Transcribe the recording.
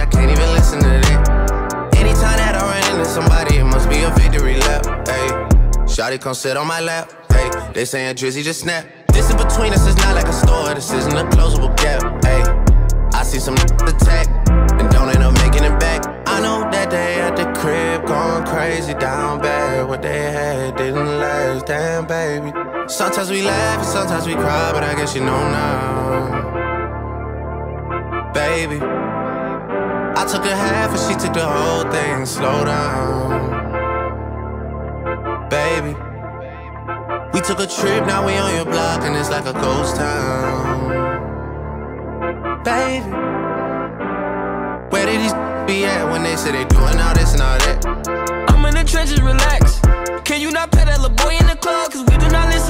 I can't even listen to that. Anytime that I run into somebody, it must be a victory lap. Hey, Shotty come sit on my lap. Hey, they saying Drizzy just snap. This in between us is not like a store, this isn't a closable gap. Hey, I see some attack and don't end up making it back. I know that they at the crib going crazy down bad. What they had didn't last, damn baby. Sometimes we laugh and sometimes we cry, but I guess you know now. Baby, I took a half and she took the whole thing. Slow down, baby. We took a trip, now we on your block and it's like a ghost town. Baby, where did these be at when they say they doing all this and all that? I'm in the trenches, relax. Can you not pet that little boy in the club? Cause we do not listen.